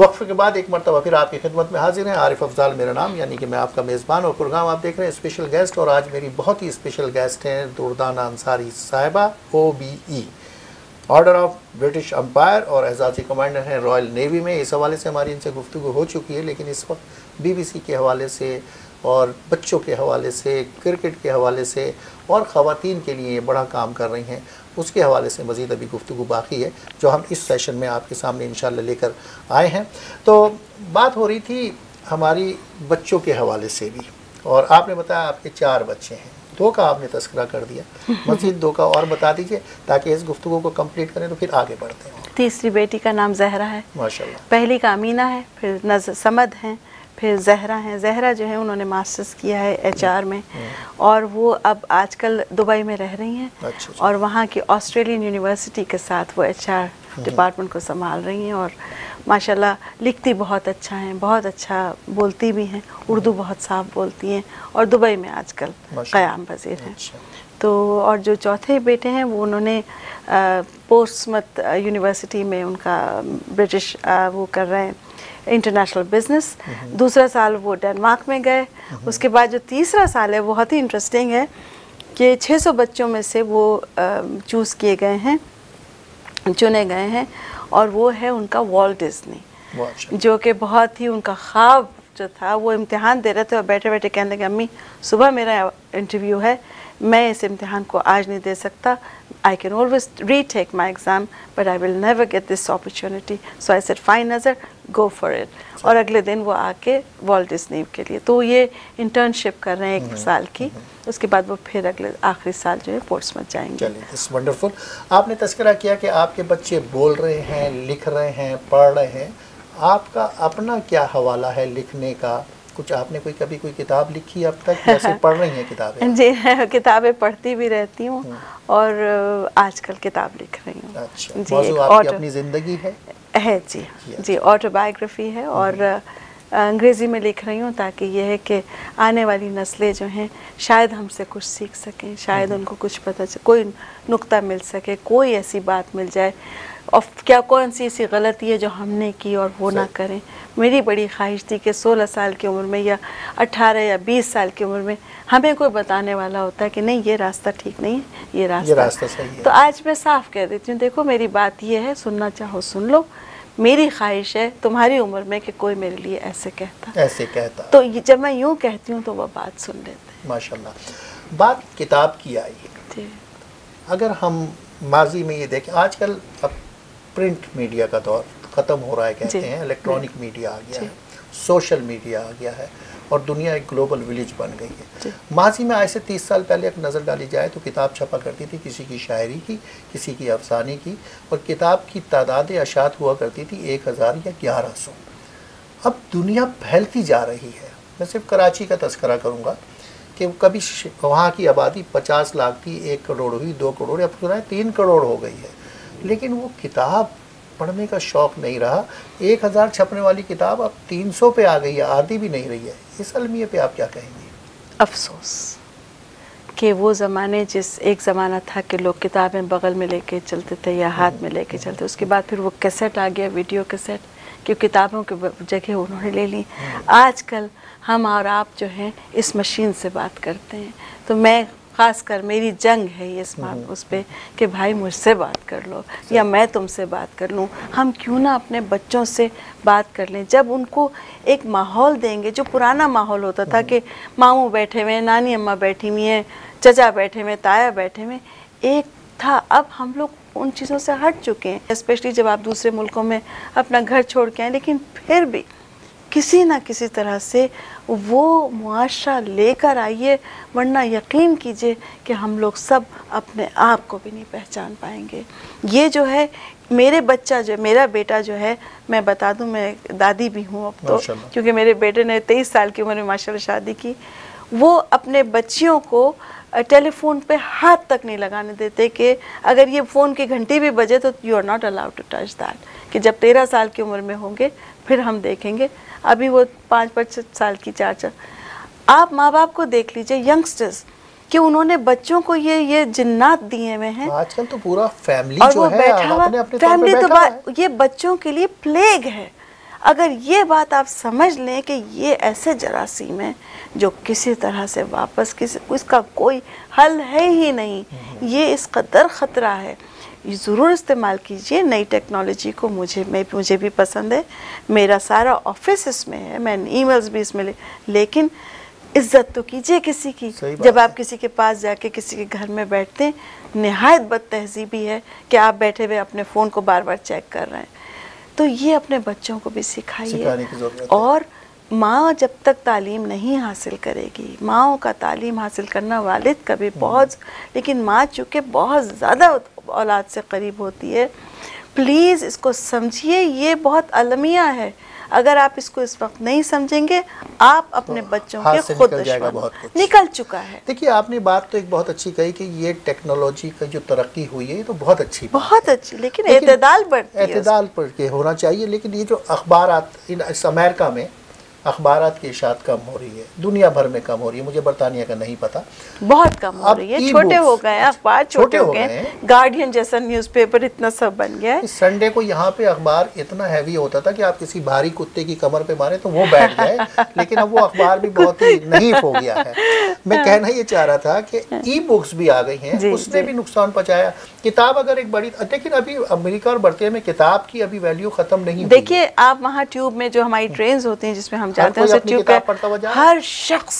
वक्फ के बाद एक मरतबा फिर आपकी खिदमत में हाजिर हैं। आरिफ अफजाल मेरा नाम, यानी कि मैं आपका मेज़बान और प्रोग्राम आप देख रहे हैं। स्पेशल गेस्ट और आज मेरी बहुत ही स्पेशल गेस्ट हैं दुर्दाना अंसारी साहिबा O B E Order of British Empire और एजाजी कमांडर हैं रॉयल नेवी में। इस हवाले से हमारी इनसे गुफ्तु हो चुकी है, लेकिन इस वक्त बीबीसी के हवाले से और बच्चों के हवाले से, क्रिकेट के हवाले से और ख़वातीन के लिए बड़ा काम कर रही हैं। उसके हवाले से मज़ीद अभी गुफ्तु बाकी है जो हम इस सेशन में आपके सामने इन लेकर आए हैं। तो बात हो रही थी हमारी बच्चों के हवाले से भी और आपने बताया आपके चार बच्चे हैं। दो का आपने तस्करा कर दिया। मजीद दो का और बता दीजिए ताकि इस गुफ्तु को कंप्लीट करें तो फिर आगे बढ़ते हैं। तीसरी बेटी का नाम जहरा है। माशाल्लाह। पहली का अमीना है फिर नज समद हैं फिर जहरा हैं। जहरा जो है उन्होंने मास्टर्स किया है एचआर में। और वो अब आजकल दुबई में रह रही हैं। अच्छा, अच्छा। और वहाँ की ऑस्ट्रेलियन यूनिवर्सिटी के साथ वो एचआर डिपार्टमेंट को संभाल रही हैं और माशाल्लाह लिखती बहुत अच्छा हैं बहुत अच्छा बोलती भी हैं उर्दू बहुत साफ़ बोलती हैं और दुबई में आजकल। क़याम पजीर हैं। अच्छा। तो और जो चौथे बेटे हैं वो उन्होंने पोस्टमत यूनिवर्सिटी में उनका ब्रिटिश वो कर रहे हैं इंटरनेशनल बिज़नेस। दूसरा साल वो डेनमार्क में गए। उसके बाद जो तीसरा साल है बहुत ही इंटरेस्टिंग है कि 600 बच्चों में से वो चूज़ किए गए हैं चुने गए हैं और वो है उनका वॉल्ट डिज्नी जो कि बहुत ही उनका ख्वाब जो था वो इम्तिहान दे रहे थे और बैठे बैठे कहने लगे अम्मी सुबह मेरा इंटरव्यू है मैं इस इम्तिहान को आज नहीं दे सकता। I can always retake my exam but I will never get this opportunity so I set fine नज़र गो फॉर इट और अगले दिन वो आके वॉल्ट डिज्नी के लिए। तो ये इंटर्नशिप कर रहे हैं एक साल की। उसके बाद वो फिर अगले आखिरी साल जो है पोर्ट्समथ जाएँगे। चलिए इस वंडरफुल आपने तस्करा किया कि आपके बच्चे बोल रहे हैं लिख रहे हैं पढ़ रहे हैं। आपका अपना क्या हवाला है लिखने का? कुछ आपने कोई कभी कोई किताब लिखी अब तक? या पढ़ रही हैं किताबें जी किताबें पढ़ती भी रहती हूँ और आजकल किताब लिख रही हूँ। अच्छा। जी, आपकी अपनी ज़िंदगी है? है जी। जी ऑटोबायोग्राफी है और अंग्रेज़ी में लिख रही हूँ ताकि ये है कि आने वाली नस्लें जो हैं शायद हमसे कुछ सीख सकें शायद उनको कुछ पता चले कोई नुक्ता मिल सके कोई ऐसी बात मिल जाए और क्या कौन सी ऐसी गलती है जो हमने की और वो ना करें? मेरी बड़ी ख्वाहिश थी कि 16 साल की उम्र में या 18 या 20 साल की उम्र में हमें कोई बताने वाला होता है कि नहीं ये रास्ता ठीक नहीं है ये रास्ता ये रास्ता सही है। तो आज मैं साफ़ कह देती हूँ देखो मेरी बात ये है सुनना चाहो सुन लो। मेरी ख्वाहिश है तुम्हारी उम्र में कि कोई मेरे लिए ऐसे कहता। ऐसे कहता। तो जब मैं यूँ कहती हूँ तो वह बात सुन लेते माशाल्लाह। बात किताब की आई अगर हम माजी में ये देखें आजकल अब प्रिंट मीडिया का दौर ख़त्म हो रहा है कहते हैं। इलेक्ट्रॉनिक मीडिया आ गया है सोशल मीडिया आ गया है और दुनिया एक ग्लोबल विलेज बन गई है। माजी में आज से तीस साल पहले एक नज़र डाली जाए तो किताब छपा करती थी किसी की शायरी की किसी की अफसाने की और किताब की तादाद अशात हुआ करती थी एक हज़ार या ग्यारह सौ। अब दुनिया फैलती जा रही है। मैं सिर्फ़ कराची का तस्करा करूँगा कि कभी वहाँ की आबादी पचास लाख थी एक करोड़ हुई दो करोड़ अब सुना है तीन करोड़ हो गई है। लेकिन वो किताब पढ़ने का शौक़ नहीं रहा। एक हज़ार छपने वाली किताब अब तीन सौ पे आ गई है आधी भी नहीं रही है। इस अलमिए पे आप क्या कहेंगे? अफसोस कि वो ज़माने जिस एक ज़माना था कि लोग किताबें बगल में लेके चलते थे या हाथ में लेके चलते उसके बाद फिर वो कैसेट आ गया वीडियो कैसेट कि किताबों की जगह उन्होंने ले ली। आजकल हम और आप जो हैं इस मशीन से बात करते हैं। तो मैं ख़ास कर मेरी जंग है ये इस बात उस पर कि भाई मुझसे बात कर लो या मैं तुमसे बात कर लूँ। हम क्यों ना अपने बच्चों से बात कर लें? जब उनको एक माहौल देंगे जो पुराना माहौल होता था कि मामू बैठे हुए हैं नानी अम्मा बैठी हुई हैं चचा बैठे हुए ताया बैठे हुए एक था। अब हम लोग उन चीज़ों से हट चुके हैं स्पेशली जब आप दूसरे मुल्कों में अपना घर छोड़ के आए लेकिन फिर भी किसी ना किसी तरह से वो मुआशरा लेकर आइए वरना यकीन कीजिए कि हम लोग सब अपने आप को भी नहीं पहचान पाएँगे। ये जो है मेरे बच्चा जो मेरा बेटा जो है मैं बता दूँ मैं दादी भी हूँ अब तो क्योंकि मेरे बेटे ने तेईस साल की उम्र में माशाल्लाह शादी की। वो अपने बच्चियों को टेलीफोन पे हाथ तक नहीं लगाने देते कि अगर ये फ़ोन की घंटी भी बजे तो you are not allowed to touch that कि जब तेरह साल की उम्र में होंगे फिर हम देखेंगे। अभी वो पाँच पाँच साल की चार चार आप माँ बाप को देख लीजिए यंगस्टर्स कि उन्होंने बच्चों को ये ये जिन्नात दिए हुए हैं। आजकल तो पूरा फैमिली और जो वो है बैठा हुआ फैमिली तो बात ये बच्चों के लिए प्लेग है। अगर ये बात आप समझ लें कि ये ऐसे जरासीम है जो किसी तरह से वापस किसी उसका कोई हल है ही नहीं। ये इस कदर ख़तरा है। ज़रूर इस्तेमाल कीजिए। नई टेक्नोलॉजी को मुझे मैं मुझे भी पसंद है। मेरा सारा ऑफ़िस इसमें है। मैं ईमेल्स भी इसमें ले लेकिन इज़्ज़त तो कीजिए किसी की। जब आप किसी के पास जाके किसी के घर में बैठते हैं नहायत बद तहजीबी है कि आप बैठे हुए अपने फ़ोन को बार बार चेक कर रहे हैं। तो ये अपने बच्चों को भी सिखाइए। और माँ जब तक तालीम नहीं हासिल करेगी माँओं का तालीम हासिल करना वालिद का भी बहुत लेकिन माँ चूँकि बहुत ज़्यादा औलाद से करीब होती है। प्लीज़ इसको समझिए ये अलमिया अलमिया है। अगर आप इसको इस वक्त नहीं समझेंगे आप अपने तो बच्चों हाथ के खुद निकल बहुत। निकल चुका है। देखिए आपने बात तो एक बहुत अच्छी कही कि ये टेक्नोलॉजी का जो तरक्की हुई है ये तो बहुत अच्छी बहुत अच्छी लेकिन लेकिन एतदाल है एतदाल पर के होना चाहिए लेकिन ये जो अखबार इस अमेरिका में अखबार की इशात कम हो रही है दुनिया भर में कम हो रही है मुझे बरतानिया का नहीं पता। बहुत कम हो रही है छोटे हो गए अखबार छोटे हो हो गए हैं हैं। गार्डियन जैसा न्यूज़पेपर इतना सब बन गया है। संडे को यहाँ पे अखबार इतना हैवी होता था कि आप किसी भारी कुत्ते की कमर पे मारे तो वो बैठ जाए लेकिन अब वो अखबार भी बहुत ही नहीफ हो गया है। मैं कहना ये चाह रहा था कि ई बुक्स भी आ गई हैं उसने भी नुकसान पहुँचाया। किताब अगर एक बड़ी लेकिन अभी अमेरिका और बरतिया में किताब की अभी वैल्यू खत्म नहीं देखिए आप वहाँ ट्यूब में जो हमारी ट्रेन होती हैं जिसमें हम जाते हैं पे है? हर शख्स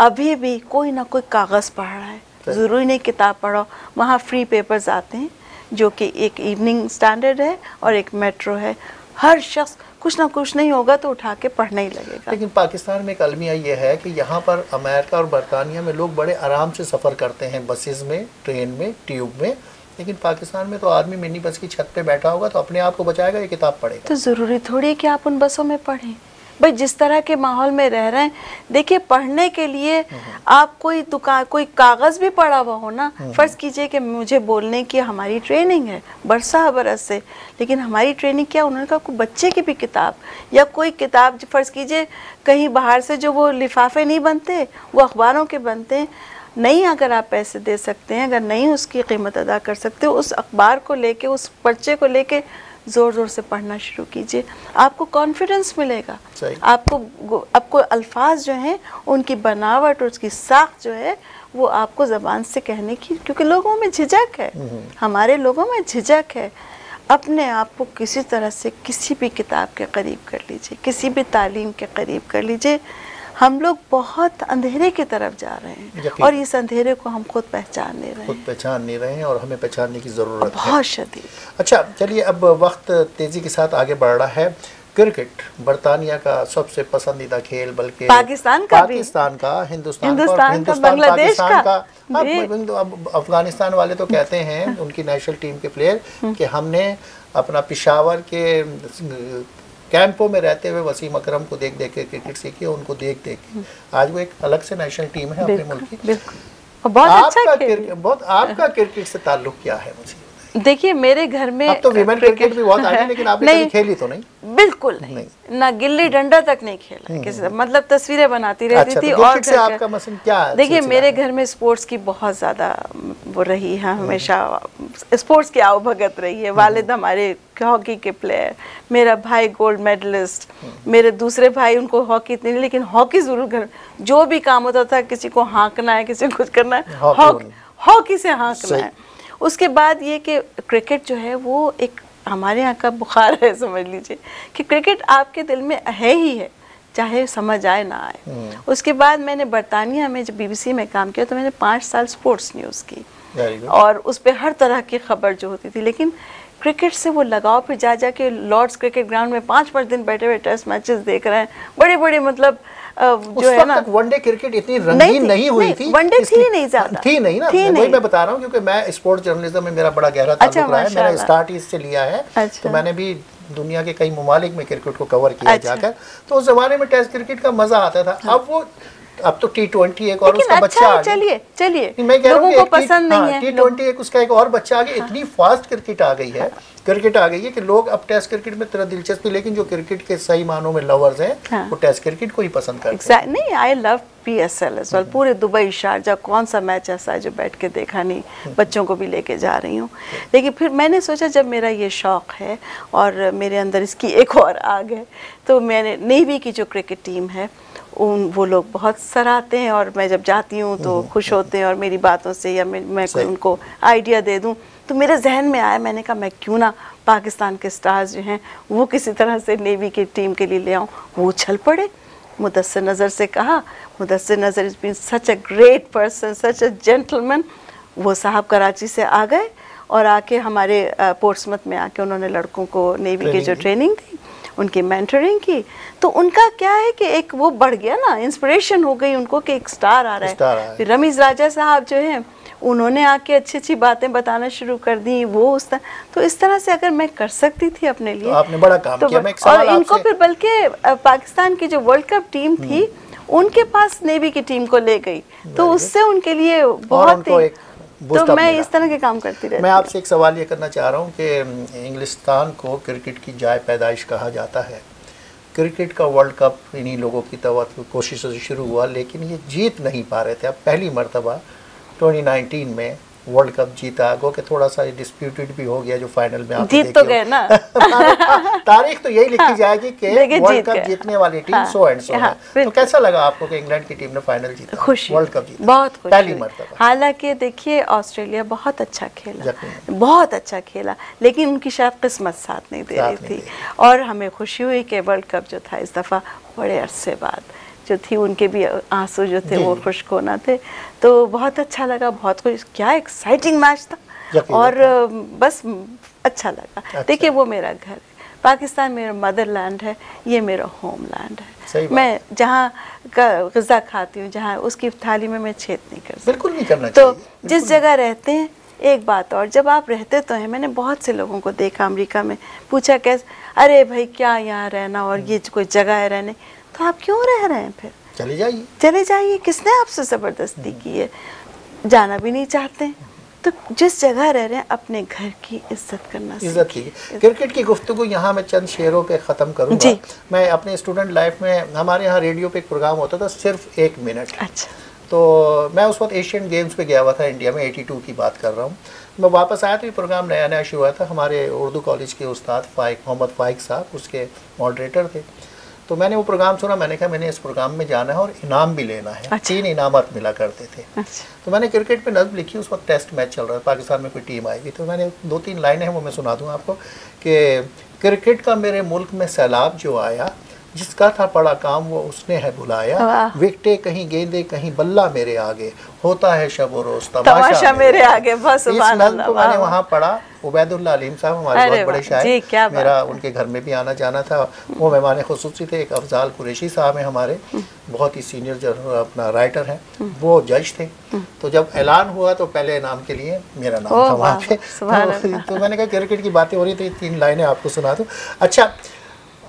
अभी भी कोई ना कोई कागज़ पढ़ रहा है। ज़रूरी नहीं किताब पढ़ो। वहाँ फ्री पेपर्स आते हैं जो कि एक इवनिंग स्टैंडर्ड है और एक मेट्रो है। हर शख्स कुछ ना कुछ नहीं होगा तो उठा के पढ़ना ही लगेगा। लेकिन पाकिस्तान में एक अलमिया ये है कि यहाँ पर अमेरिका और बरतानिया में लोग बड़े आराम से सफ़र करते हैं बसेस में ट्रेन में ट्यूब में। लेकिन पाकिस्तान में तो आदमी मिनी बस की छत पे बैठा होगा तो अपने आप को बचाएगा ये किताब पढ़ेगा? तो ज़रूरी थोड़ी है कि आप उन बसों में पढ़ें। भाई जिस तरह के माहौल में रह रहे हैं देखिए पढ़ने के लिए आप कोई दुकान कोई कागज़ भी पढ़ा हुआ हो ना फ़र्ज़ कीजिए कि मुझे बोलने की हमारी ट्रेनिंग है बरसा बरस से। लेकिन हमारी ट्रेनिंग क्या उन्होंने कहा कोई बच्चे की भी किताब या कोई किताब फ़र्ज़ कीजिए कहीं बाहर से जो वो लिफाफे नहीं बनते वो अखबारों के बनते हैं। नहीं अगर आप पैसे दे सकते हैं अगर नहीं उसकी कीमत अदा कर सकते उस अखबार को लेके उस पर्चे को लेके ज़ोर ज़ोर से पढ़ना शुरू कीजिए। आपको कॉन्फिडेंस मिलेगा। आपको आपको अल्फाज जो हैं उनकी बनावट और उसकी साख जो है वो आपको ज़बान से कहने की क्योंकि लोगों में झिझक है। हमारे लोगों में झिझक है। अपने आप को किसी तरह से किसी भी किताब के करीब कर लीजिए किसी भी तालीम के करीब कर लीजिए। हम लोग बहुत अंधेरे की तरफ़ जा रहे हैं। और इस अंधेरे को हम खुद पहचान नहीं रहे। खुद पहचान नहीं रहे हैं और हमें पहचानने की ज़रूरत है। बहुत शदीद। अच्छा चलिए अब वक्त तेज़ी के साथ आगे बढ़ रहा है। क्रिकेट बरतानिया का सबसे पसंदीदा खेल बल्कि पाकिस्तान का। पाकिस्तान का हिंदुस्तान, हिंदुस्तान का, का, बांग्लादेश पाकिस्तान का। का। अब अब अफ़गानिस्तान वाले तो कहते हैं उनकी नेशनल टीम के प्लेयर कि हमने अपना पिशावर के कैंपों में रहते हुए वसीम अक्रम को देख देख के क्रिकेट सीखी उनको देख देख के आज वो एक अलग से नेशनल टीम है अपने मुल्क की। बहुत अच्छा आपका अच्छा क्रिकेट बहुत आपका क्रिकेट से ताल्लुक क्या है मुझे? देखिए मेरे घर में अब तो विमेन क्रिकेट भी बहुत आगे लेकिन आपने कभी नहीं खेली तो नहीं। बिल्कुल नहीं। नहीं। ना गिल्ली डंडा तक नहीं खेला किसी से मतलब तस्वीरें बनाती रहती अच्छा, थी तो और से आपका मसलन क्या देखिए मेरे घर में स्पोर्ट्स की बहुत ज़्यादा वो रही है हमेशा स्पोर्ट्स की आवभगत रही है। वालिद हमारे हॉकी के प्लेयर मेरा भाई गोल्ड मेडलिस्ट मेरे दूसरे भाई उनको हॉकी इतनी नहीं लेकिन हॉकी ज़रूर घर जो भी काम होता था किसी को हाँकना है किसी को कुछ करना है। हॉकी से हाँकना है। उसके बाद ये कि क्रिकेट जो है वो एक हमारे यहाँ का बुखार है समझ लीजिए कि क्रिकेट आपके दिल में है ही है चाहे समझ आए ना आए। उसके बाद मैंने बरतानिया में जब बीबीसी में काम किया तो मैंने पाँच साल स्पोर्ट्स न्यूज़ की। और उस पर हर तरह की खबर जो होती थी लेकिन क्रिकेट से वो लगाव फिर जा जा के लॉर्ड्स क्रिकेट ग्राउंड में पाँच पाँच दिन बैठे हुए टेस्ट मैचेस देख रहे हैं। बड़े बड़े मतलब जो है ना वनडे क्रिकेट इतनी रंगीन नहीं हुई थी। वनडे थी नहीं ज़्यादा। थी नहीं ना। थी वही नहीं। मैं बता रहा हूँ क्योंकि मैं स्पोर्ट्स जर्नलिज्म में मेरा बड़ा गहरा अच्छा, ताल्लुक रहा है। मैंने स्टार्ट इससे लिया है। अच्छा। तो मैंने भी दुनिया के कई ममालिक में क्रिकेट को कवर किया अच्छा। जाकर। तो उस जमाने में टेस्ट क्रिकेट का मज़ा आता था। अब वो अब तो टी ट्वेंटी एक और उसका अच्छा बच्चा है। चलिए चलिए। मैं कह रहा हूँ टी- पसंद हाँ, है ट्वेंटी एक उसका एक और बच्चा आ गया इतनी फास्ट क्रिकेट आ गई है। क्रिकेट आ गई है कि लोग अब टेस्ट क्रिकेट में तरह दिलचस्पी लेकिन जो क्रिकेट के सही मानों में लवर्स हैं हाँ। वो टेस्ट क्रिकेट को ही पसंद करते हैं। एग्जैक्ट नहीं I love P S L S well पूरे दुबई शारजा कौन सा मैच ऐसा है जो बैठ के देखा नहीं? बच्चों को भी लेके जा रही हूँ। लेकिन फिर मैंने सोचा जब मेरा ये शौक है और मेरे अंदर इसकी एक और आग है तो मैंने नेवी की जो क्रिकेट टीम है उन वो लोग बहुत सराहते हैं और मैं जब जाती हूँ तो खुश होते हैं और मेरी बातों से या मैं, मैं उनको आइडिया दे दूँ। तो मेरे जहन में आया मैंने कहा मैं क्यों ना पाकिस्तान के स्टार्स जो हैं वो किसी तरह से नेवी की टीम के लिए ले आऊँ? वो उछल पड़े। मुदस्सिर नज़र से कहा Mudassar Nazar is been such a great person such a gentleman. वो साहब कराची से आ गए और आके हमारे पोर्ट्समत में आके उन्होंने लड़कों को नेवी की जो ट्रेनिंग दी उनकी मेंटरिंग की। तो उनका क्या है कि एक वो बढ़ गया ना इंस्पिरेशन हो गई उनको कि एक स्टार आ रहा है। रमीज राजा साहब जो हैं उन्होंने आके अच्छी अच्छी बातें बताना शुरू कर दी वो उस तरह तो इस तरह से अगर मैं कर सकती थी अपने लिए तो आपने बड़ा काम तो किया। मैं और इनको फिर बल्कि पाकिस्तान की जो वर्ल्ड कप टीम थी उनके पास नेवी की टीम को ले गई। तो उससे उनके लिए बहुत ही तो मैं इस तरह के काम करती रहती मैं आपसे एक सवाल ये करना चाह रहा हूँ कि इंग्लिस्तान को क्रिकेट की जाय पैदाइश कहा जाता है। क्रिकेट का वर्ल्ड कप इन्हीं लोगों की तवा कोशिशों से शुरू हुआ लेकिन ये जीत नहीं पा रहे थे। अब पहली मरतबा 2019 में वर्ल्ड कप जीता। गो के थोड़ा सा डिस्प्यूटेड भी हो गया जो फाइनल में जीत तो गए ना। तारीख तो यही लिखी जाएगी कि वर्ल्ड कप। जीतने वाली टीम हाँ, सो एंड सो हाँ, है। तो कैसा लगा आपको कि इंग्लैंड की टीम ने फाइनल जीता? खुशी। वर्ल्ड कप जीता। बहुत खुशी। पहली। मरतबा। हालाँकि देखिए ऑस्ट्रेलिया बहुत अच्छा खेला। बहुत अच्छा खेला। लेकिन उनकी शायद किस्मत साथ नहीं दे रही थी। और हमें खुशी हुई कि वर्ल्ड कप जो था इस दफ़ा बड़े अरसे बाद। जो थी उनके भी आँसू जो थे वो। खुश्क होना थे। तो बहुत अच्छा लगा बहुत कुछ क्या एक्साइटिंग मैच था। और बस अच्छा लगा। अच्छा। देखिए वो मेरा घर है। पाकिस्तान मेरा मदरलैंड है ये मेरा होमलैंड सही है मैं जहाँ का गज़ा खाती हूँ जहाँ उसकी थाली में मैं छेद नहीं कर सकती। बिल्कुल नहीं करना तो जिस जगह रहते हैं एक बात और जब आप रहते तो हैं मैंने बहुत से लोगों को देखा अमेरिका में पूछा कैसे अरे भाई क्या यहाँ रहना और ये कोई जगह है रहने? तो आप क्यों रह रहे हैं फिर? चले जाइए। चले जाइए। किसने आपसे ज़बरदस्ती की है? जाना भी नहीं चाहते। तो जिस जगह रह रहे हैं अपने घर की इज़्ज़त करना इज़्ज़त। कीजिए क्रिकेट की गुफ्तु यहाँ मैं चंद शेरों पे ख़त्म करूँगा। जी। मैं अपने स्टूडेंट लाइफ में हमारे यहाँ रेडियो पे एक प्रोग्राम होता था सिर्फ़ एक मिनट। अच्छा। तो मैं उस वक्त एशियन गेम्स पे गया हुआ था इंडिया में 82 की बात कर रहा हूँ। मैं वापस आया तो ये प्रोग्राम नया नया शुरू हुआ था। हमारे उर्दू कॉलेज के उस्ताद फाइक मोहम्मद फाइक साहब उसके मॉडरेटर थे। तो मैंने वो प्रोग्राम सुना मैंने कहा मैंने इस प्रोग्राम में जाना है और इनाम भी लेना है। अच्छा। तीन इनामत मिला करते थे। अच्छा। तो मैंने क्रिकेट पे नज्म लिखी उस वक्त टेस्ट मैच चल रहा था पाकिस्तान में कोई टीम आई हुई। तो मैंने दो तीन लाइनें हैं वो मैं सुना दूँ आपको कि क्रिकेट का मेरे मुल्क में सैलाब जो आया जिसका था पड़ा काम वो उसने है बुलाया। विकटे कहीं गेंदे कहीं बल्ला मेरे आगे होता है शब रोज तमाशा मेरे आगे, बस मैंने वहाँ। पढ़ा उबैदुल्ला अलीम साहब हमारे बहुत बड़े शायर। मेरा उनके घर में भी आना जाना था। वो मेहमान खसूसी थे एक अफजाल कुरेशी साहब हैं हमारे। बहुत ही सीनियर जो अपना राइटर हैं। वो जज थे। तो जब ऐलान हुआ तो पहले इनाम के लिए मेरा नाम था वहाँ पे। तो, तो मैंने कहा क्रिकेट की बातें हो रही थी तीन लाइनें आपको सुना दूँ। अच्छा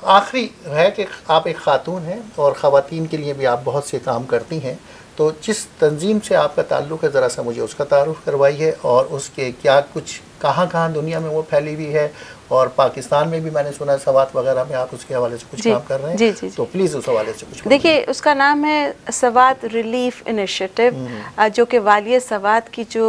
आखिरी है कि आप एक खातून हैं और ख़वातीन के लिए भी आप बहुत से काम करती हैं। तो जिस तंजीम से आपका ताल्लुक़ है ज़रा सा मुझे उसका तारुफ करवाइए और उसके क्या कुछ कहाँ कहाँ दुनिया में वो फैली हुई है और पाकिस्तान में भी मैंने सुना है सवात वगैरह में आप उसके हवाले से कुछ काम कर रहे हैं। जी, जी, जी। तो प्लीज़ उस हवाले से कुछ देखिए उसका नाम है सवात रिलीफ इनिशिएटिव जो कि वालिय सवात की जो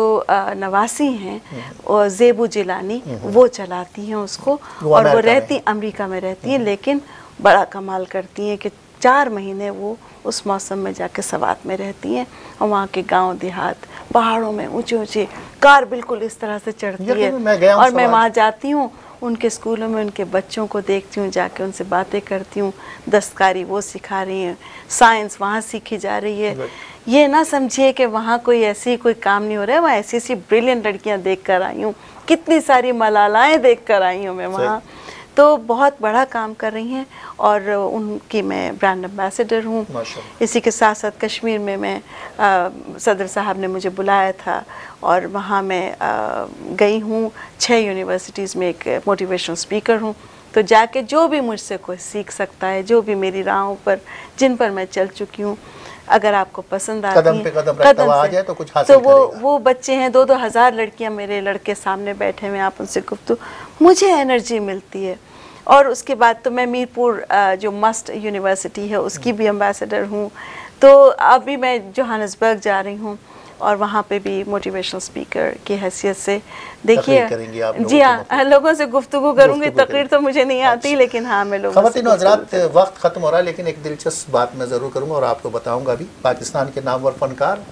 नवासी हैं और जेबू जिलानी वो चलाती हैं उसको और वो रहती अमेरिका में रहती हैं लेकिन बड़ा कमाल करती हैं कि चार महीने वो उस मौसम में जाके सवात में रहती हैं और वहाँ के गाँव देहात पहाड़ों में ऊँचे ऊँचे कार बिल्कुल इस तरह से चढ़ती है। मैं गया और मैं वहाँ जाती हूँ उनके स्कूलों में उनके बच्चों को देखती हूँ जाके उनसे बातें करती हूँ दस्तकारी वो सिखा रही हैं साइंस वहाँ सीखी जा रही है। ये ना समझिए कि वहाँ कोई ऐसी कोई काम नहीं हो रहा है वहाँ ऐसी ऐसी ब्रिलियंट लड़कियाँ देख कर आई हूँ कितनी सारी मलालाएँ देख कर आई हूँ मैं वहाँ। तो बहुत बड़ा काम कर रही हैं और उनकी मैं ब्रांड एम्बेसडर हूँ। इसी के साथ साथ कश्मीर में मैं अ, सदर साहब ने मुझे बुलाया था और वहाँ मैं अ, गई हूँ। छः यूनिवर्सिटीज़ में एक मोटिवेशनल स्पीकर हूँ। तो जाके जो भी मुझसे कोई सीख सकता है जो भी मेरी राहों पर जिन पर मैं चल चुकी हूँ अगर आपको पसंद आती कदम पे कदम हुआ आ जाए तो कुछ हासिल तो वो। वो बच्चे हैं दो दो हज़ार लड़कियाँ मेरे लड़के सामने बैठे हुए आप उनसे गुफ्तु मुझे एनर्जी मिलती है। और उसके बाद तो मैं मीरपुर जो मस्ट यूनिवर्सिटी है उसकी भी एम्बेसडर हूँ। तो अभी मैं जोहानसबर्ग जा रही हूँ और वहाँ पे भी मोटिवेशनल स्पीकर की हैसियत से। देखिए आप जी हाँ लोगों से गुफ्तगू करूँगी तकरीर तो मुझे नहीं आती लेकिन हाँ मैं लोगों से हजरात वक्त ख़त्म हो रहा है लेकिन एक दिलचस्प बात मैं ज़रूर करूँगा और आपको बताऊँगा भी। पाकिस्तान के नामवर फनकार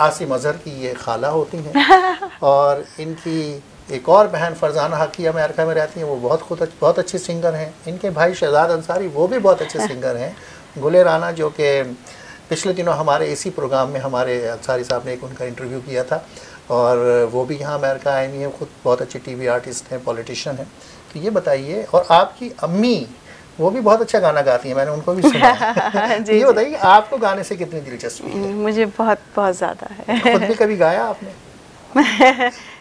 आसिम अजहर की ये खाला होती हैं और इनकी एक और बहन फरजाना हकी अमेरिका में रहती हैं वो बहुत खुद बहुत अच्छी सिंगर हैं। इनके भाई शहजाद अंसारी वो भी बहुत अच्छे सिंगर हैं। गुले राना जो कि पिछले दिनों हमारे इसी प्रोग्राम में हमारे अंसारी साहब ने एक उनका इंटरव्यू किया था और वो भी यहाँ अमेरिका आई हुई हैं खुद बहुत अच्छे टीवी आर्टिस्ट हैं पॉलिटिशियन हैं। तो ये बताइए और आपकी अम्मी वो भी बहुत अच्छा गाना गाती हैं मैंने उनको भी सुना जी, ये बताइए कि आपको गाने से कितनी दिलचस्पी है? मुझे बहुत बहुत ज़्यादा है। खुद भी कभी गाया आपने?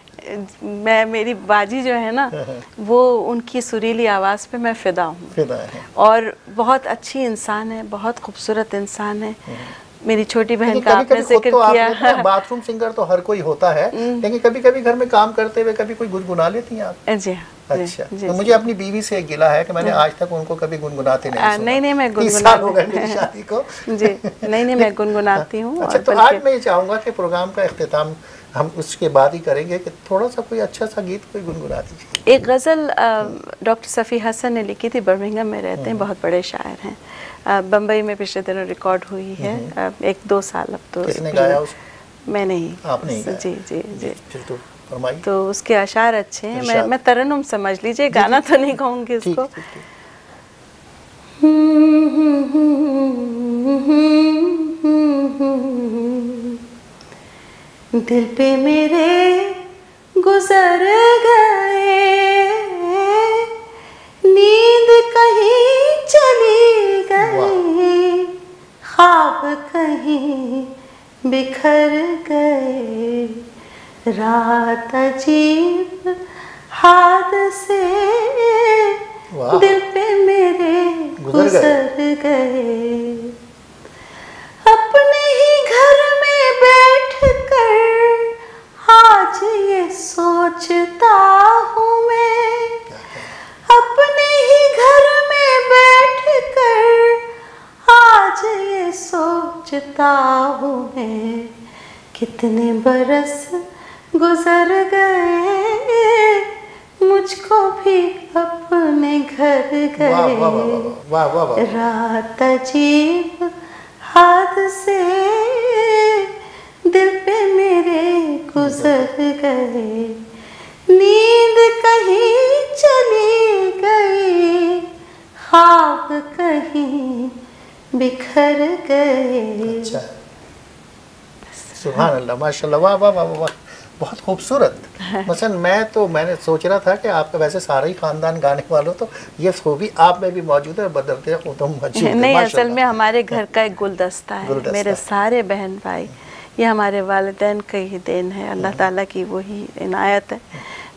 मैं मेरी बाजी जो है ना वो उनकी सुरीली आवाज़ पे मैं फ़िदा हूँ। और बहुत अच्छी इंसान है बहुत खूबसूरत इंसान है। मेरी छोटी बहन का आपने ज़िक्र तो किया। बाथरूम सिंगर तो हर कोई होता है लेकिन कभी कभी घर में काम करते हुए कभी कोई गुनगुना लेती हैं आप? जी हाँ अच्छा जी, तो मुझे अपनी बीवी से गिला है कि मैंने आज तक उनको कभी गुनगुनाते नहीं आ। नहीं, नहीं, मैं गुनगुना- हो शादी को। जी नहीं नहीं मैं गुनगुनाती हूँ अच्छा तो आज मैं ये चाहूँगा कि प्रोग्राम का अख्ताम हम उसके बाद ही करेंगे कि थोड़ा सा कोई अच्छा सा गीत कोई गुनगुना दीजिए एक गज़ल डॉक्टर सफ़ी हसन ने लिखी थी बर्मिंगम में रहते हैं बहुत बड़े शायर हैं बम्बई में पिछले दिनों रिकॉर्ड हुई है एक दो साल अब तो किसने गाया उसको मैंने ही आपने ही जी जी जी तो फरमाइए तो उसके अशार अच्छे हैं मैं मैं तरन्नुम समझ लीजिए गाना तो नहीं कहूँगी ठीक इसको ठीक ठीक दिल पे मेरे गुजर गए। नींद कहीं चली गई। ख्वाब कहीं बिखर गए। रात अजीब हादसे वाह। दिल पे मेरे गुजर गए। कर आज ये सोचता हूँ मैं। अपने ही घर में बैठ कर आज ये सोचता हूँ मैं। कितने बरस गुजर गए मुझको भी अपने घर गए। रात अजीब हाथ से गुजर गए। नींद कहीं चली गई। ख्वाब कहीं बिखर गए। अच्छा। सुभान अल्लाह माशाल्लाह वाह वाह वाह वाह बहुत खूबसूरत। मसलन मैं तो मैंने सोच रहा था कि आपका वैसे सारा ही खानदान गाने वालों तो ये खूबी आप में भी मौजूद है बदलते खुदम मौजूद नहीं असल में हमारे घर का एक गुलदस्ता है गुलदस्ता। मेरे सारे बहन भाई। ये हमारे वालदेन का ही देन है। अल्लाह ताला की वही इनायत है।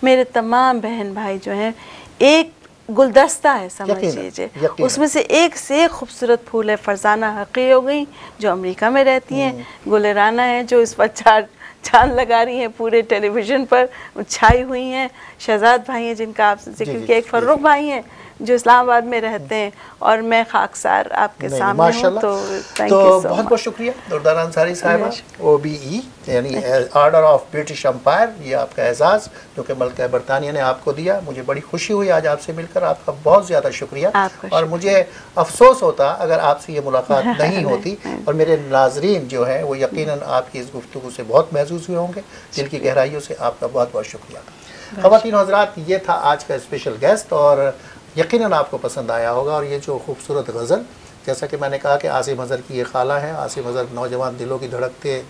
मेरे तमाम बहन भाई जो हैं एक गुलदस्ता है समझ लीजिए। उसमें से एक से एक खूबसूरत फूल है फरजाना हकी हो गई जो अमेरिका में रहती हैं। गुलराना है जो इस पर चार चाँद लगा रही हैं पूरे टेलीविज़न पर छाई हुई हैं। शहजाद भाई हैं जिनका आपसे ज़िक्र किया एक फर्रुख भाई हैं। जो इस्लामाबाद में रहते हैं और मैं खाकसार आपके सामने हूँ तो थैंक तो यू सो बहुत बहुत शुक्रिया दुर्दार अंसारी साहिबा. ओ बी ई यानी ऑर्डर ऑफ़ ब्रिटिश एम्पायर ये आपका एजाज़ जो कि मल्क बरतानिया ने आपको दिया। मुझे बड़ी खुशी हुई आज आपसे मिलकर। आपका बहुत ज़्यादा शुक्रिया। और मुझे अफसोस होता अगर आपसे ये मुलाकात नहीं होती और मेरे नाजरीन जो है वो यकीन आपकी इस गुफ्तु से बहुत महसूस हुए होंगे। दिल की गहराइयों से आपका बहुत बहुत शुक्रिया ख़वातीन हजरात ये था आज का स्पेशल गेस्ट और यकीनन आपको पसंद आया होगा और ये जो खूबसूरत गज़ल जैसा कि मैंने कहा कि आसिम अज़हर की ये खाला है आसिम अज़हर नौजवान दिलों की धड़कते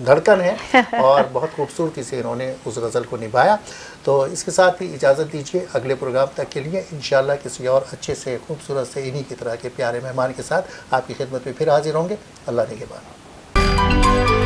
धड़कन है और बहुत खूबसूरती से इन्होंने उस गज़ल को निभाया। तो इसके साथ ही इजाज़त दीजिए अगले प्रोग्राम तक के लिए इन किसी और अच्छे से खूबसूरत से इन्हीं की तरह के प्यारे मेहमान के साथ आपकी खिदमत में फिर हाजिर होंगे। अल्लाह ने के बाद।